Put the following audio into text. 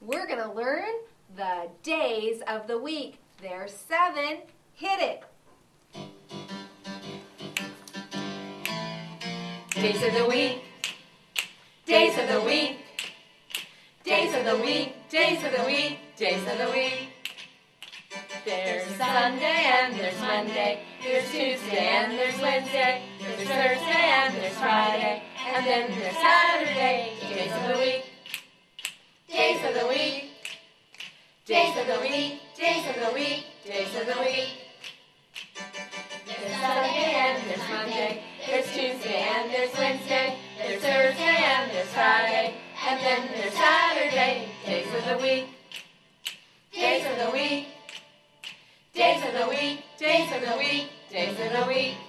We're going to learn the days of the week. There's seven. Hit it. Days of the week. Days of the week. Days of the week. Days of the week. Days of the week. Sunday and there's Monday. There's Tuesday and there's Wednesday. There's Thursday and there's Friday. And then there's Saturday. Days of the week. Days of the week. Days of the week. Days of the week. Days of the week. There's Sunday and there's Monday. There's Tuesday and there's Wednesday. There's Thursday and there's Friday. And then there's Saturday. Days of the week. Days of the week. Days of the week.